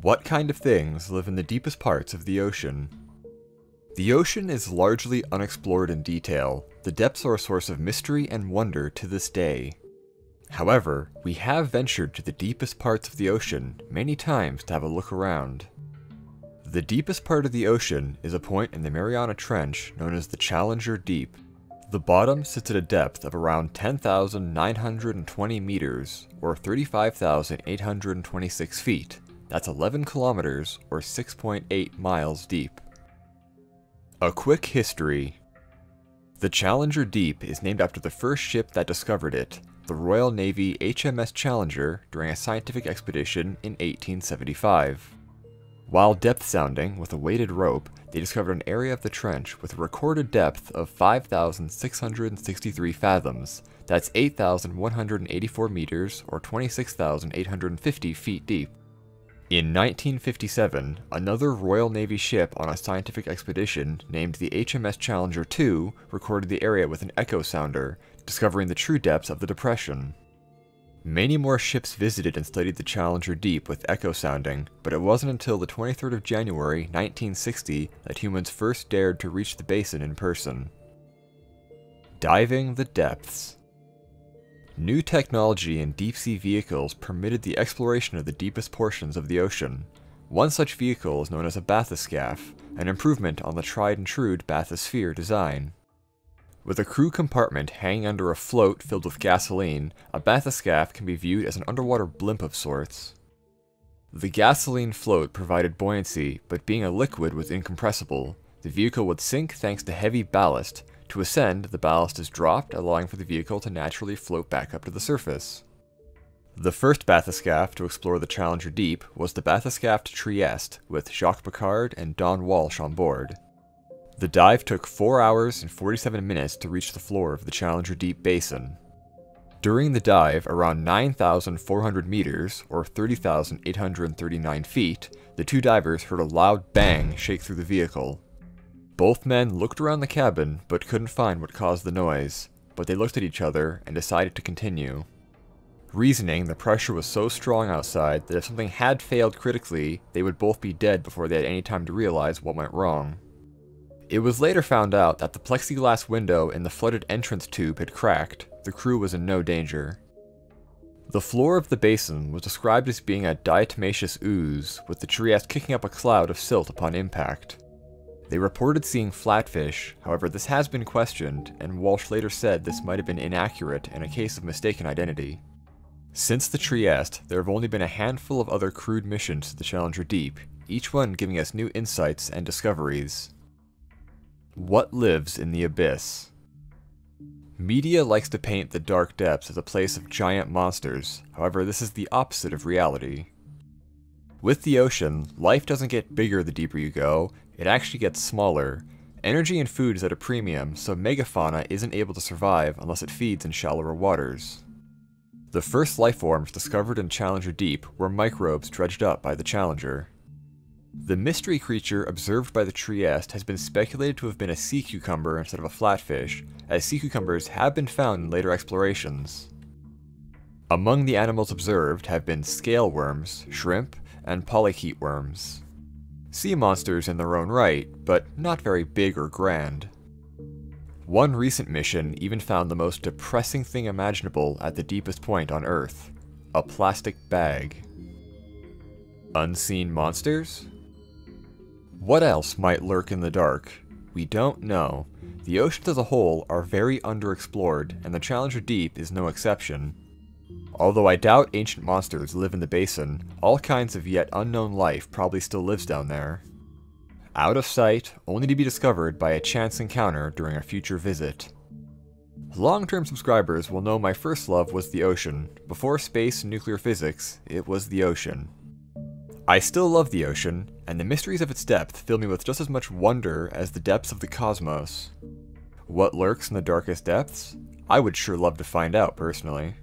What kind of things live in the deepest parts of the ocean? The ocean is largely unexplored in detail. The depths are a source of mystery and wonder to this day. However, we have ventured to the deepest parts of the ocean many times to have a look around. The deepest part of the ocean is a point in the Mariana Trench known as the Challenger Deep. The bottom sits at a depth of around 10,920 meters, or 35,826 feet. That's 11 kilometers, or 6.8 miles deep. A quick history. The Challenger Deep is named after the first ship that discovered it, the Royal Navy HMS Challenger, during a scientific expedition in 1875. While depth sounding with a weighted rope, they discovered an area of the trench with a recorded depth of 5,663 fathoms. That's 8,184 meters or 26,850 feet deep. In 1957, another Royal Navy ship on a scientific expedition named the HMS Challenger 2 recorded the area with an echo sounder, discovering the true depths of the depression. Many more ships visited and studied the Challenger Deep with echo sounding, but it wasn't until the 23rd of January 1960 that humans first dared to reach the basin in person. Diving the Depths New technology in deep-sea vehicles permitted the exploration of the deepest portions of the ocean. One such vehicle is known as a bathyscaphe, an improvement on the tried-and-true bathysphere design. With a crew compartment hanging under a float filled with gasoline, a bathyscaphe can be viewed as an underwater blimp of sorts. The gasoline float provided buoyancy, but being a liquid was incompressible. The vehicle would sink thanks to heavy ballast, to ascend, the ballast is dropped, allowing for the vehicle to naturally float back up to the surface. The first bathyscaphe to explore the Challenger Deep was the bathyscaphe Trieste, with Jacques Piccard and Don Walsh on board. The dive took 4 hours and 47 minutes to reach the floor of the Challenger Deep Basin. During the dive, around 9,400 meters, or 30,839 feet, the two divers heard a loud bang shake through the vehicle, both men looked around the cabin, but couldn't find what caused the noise, but they looked at each other and decided to continue. Reasoning the pressure was so strong outside that if something had failed critically, they would both be dead before they had any time to realize what went wrong. It was later found out that the plexiglass window in the flooded entrance tube had cracked, the crew was in no danger. The floor of the basin was described as being a diatomaceous ooze, with the Trieste kicking up a cloud of silt upon impact. They reported seeing flatfish, however this has been questioned, and Walsh later said this might have been inaccurate in a case of mistaken identity. Since the Trieste, there have only been a handful of other crewed missions to the Challenger Deep, each one giving us new insights and discoveries. What lives in the abyss? Media likes to paint the dark depths as a place of giant monsters, however this is the opposite of reality. With the ocean, life doesn't get bigger the deeper you go, it actually gets smaller. Energy and food is at a premium, so megafauna isn't able to survive unless it feeds in shallower waters. The first lifeforms discovered in Challenger Deep were microbes dredged up by the Challenger. The mystery creature observed by the Trieste has been speculated to have been a sea cucumber instead of a flatfish, as sea cucumbers have been found in later explorations. Among the animals observed have been scale worms, shrimp, and polychaete worms. Sea monsters in their own right, but not very big or grand. One recent mission even found the most depressing thing imaginable at the deepest point on Earth a plastic bag. Unseen monsters? What else might lurk in the dark? We don't know. The oceans as a whole are very underexplored, and the Challenger Deep is no exception. Although I doubt ancient monsters live in the basin, all kinds of yet unknown life probably still lives down there. Out of sight, only to be discovered by a chance encounter during a future visit. Long-term subscribers will know my first love was the ocean. Before space and nuclear physics, it was the ocean. I still love the ocean, and the mysteries of its depth fill me with just as much wonder as the depths of the cosmos. What lurks in the darkest depths? I would sure love to find out, personally.